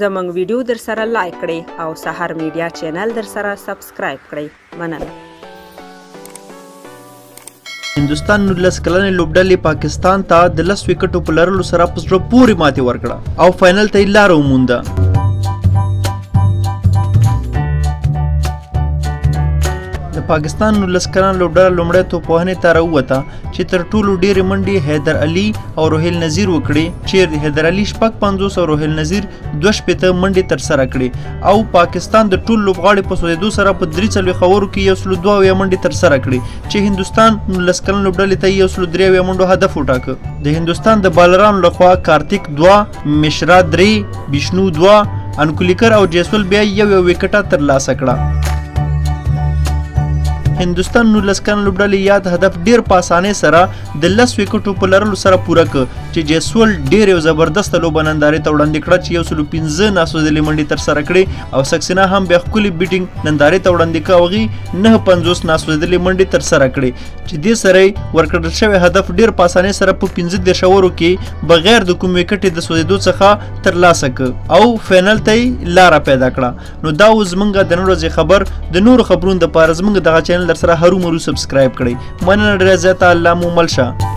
زمونږ ویډیو در سره لایک کړئ او سهار میډیا چینل در سره سبسکرایب کړئ مننه هندستان 19 کلنې لوبډلې پاکستان ته د لس وکټو په لرلو سره په زړه پورې ماتې ورکړه او فاینل ته یې لاره ومونده د پاکستان 19 کلن لوبډله لومړی توپوهنې ته راووته چې تر ټولو ډېرې منډې حیدر علي او روهیل نظیر وکړې چیرې حیدر علي شپږ پنځوس او روهیل نظیر دوه شپېته منډې ترسره کړې او پاکستان د ټول لوبغاړي په سوځېدو سره په درې څلوېښت اورو کې یو سلو دوه اویا منډې ترسره کړې چې هندوستان نولس کلن لوبډلې ته یو سلو درې اویا منډو هدف وټاکه د هندوستان د بالرانو لخوا کارتیک دوه مشرا درې بشنو دوه انکولیکر او جیسول بیا یو یو وکټه ترلاسه کړه هندستان 19 کلن لوبډلې یاد هدف ډیر په اسانۍ سره د لس وکټو په لرلو سره پوره ک چې جیسول ډیر یو زبردست لوبه نندارې ته وړاندې کړه چې یو سل پنځه ناسوځلې منډې تر سره کړې او سکسینا هم بیا ښکلي بیټینګ نندارې ته وړاندې کړه هغې نه پنځوس ناسوځلې منډې تر سره کړې چې دې سره یې ورکړل شوی هدف ډیر په اسانۍ سره په پنځه دېرش اورو کې بغیر د کوم وکټ د سوځیدو څخه ترلاسه ک او فینل ته لار پیدا کړه نو دا اوس زمونږ د نن ورځې خبر د نور خبرونو د پاره زمونږ دغه چینل در سره هرو مرو سبسکرایب کړئ مننه ډیره زیاته الله مو مل شه